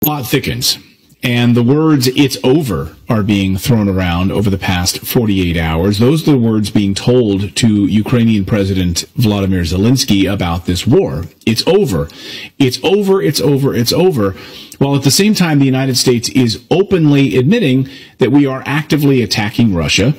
plot thickens and the words it's over are being thrown around over the past 48 hours. Those are the words being told to Ukrainian President Vladimir Zelensky about this war. It's over. It's over. It's over. It's over. While at the same time, the United States is openly admitting that we are actively attacking Russia.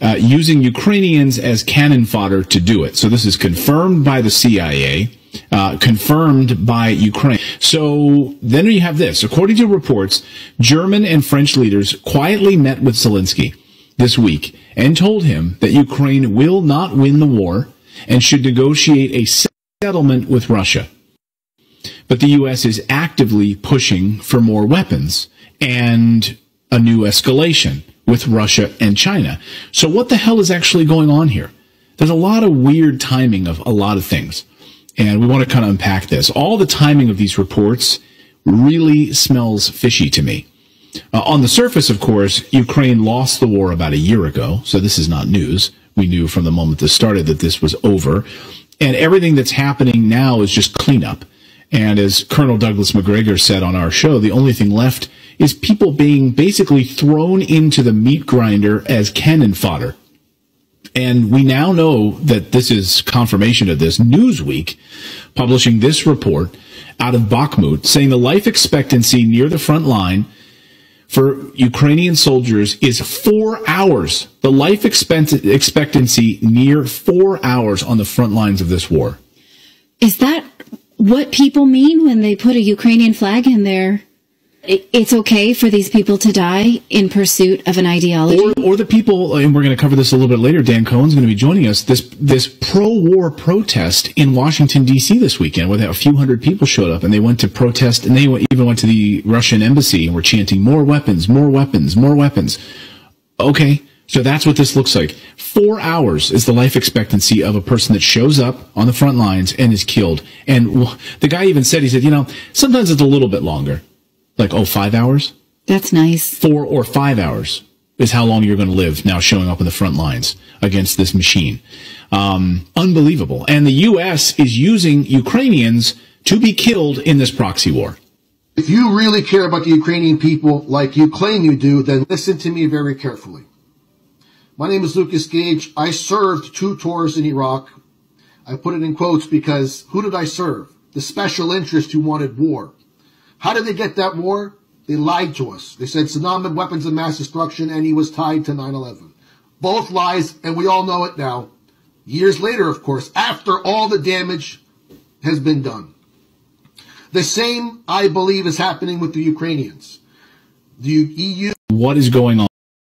Uh, using Ukrainians as cannon fodder to do it. So this is confirmed by the CIA uh, confirmed by Ukraine. So then you have this. According to reports, German and French leaders quietly met with Zelensky this week and told him that Ukraine will not win the war and should negotiate a settlement with Russia. But the U.S. is actively pushing for more weapons and a new escalation with Russia and China. So what the hell is actually going on here? There's a lot of weird timing of a lot of things and we want to kind of unpack this. All the timing of these reports really smells fishy to me. Uh, on the surface, of course, Ukraine lost the war about a year ago, so this is not news. We knew from the moment this started that this was over. And everything that's happening now is just cleanup. And as Colonel Douglas Macgregor said on our show, the only thing left is people being basically thrown into the meat grinder as cannon fodder. And we now know that this is confirmation of this. Newsweek publishing this report out of Bakhmut saying the life expectancy near the front line for Ukrainian soldiers is four hours. The life expectancy near four hours on the front lines of this war. Is that what people mean when they put a Ukrainian flag in their it's okay for these people to die in pursuit of an ideology, or, or the people, and we're going to cover this a little bit later. Dan Cohen's going to be joining us. This this pro-war protest in Washington D.C. this weekend, where a few hundred people showed up and they went to protest, and they even went to the Russian embassy and were chanting "More weapons, more weapons, more weapons." Okay, so that's what this looks like. Four hours is the life expectancy of a person that shows up on the front lines and is killed. And the guy even said, he said, you know, sometimes it's a little bit longer. Like, oh, five hours? That's nice. Four or five hours is how long you're going to live now showing up in the front lines against this machine. Um, unbelievable. And the U.S. is using Ukrainians to be killed in this proxy war. If you really care about the Ukrainian people like you claim you do, then listen to me very carefully. My name is Lucas Gage. I served two tours in Iraq. I put it in quotes because who did I serve? The special interest who wanted war. How did they get that war? They lied to us. They said Saddam had weapons of mass destruction and he was tied to 9-11. Both lies, and we all know it now. Years later, of course, after all the damage has been done. The same, I believe, is happening with the Ukrainians. The EU. What is going on?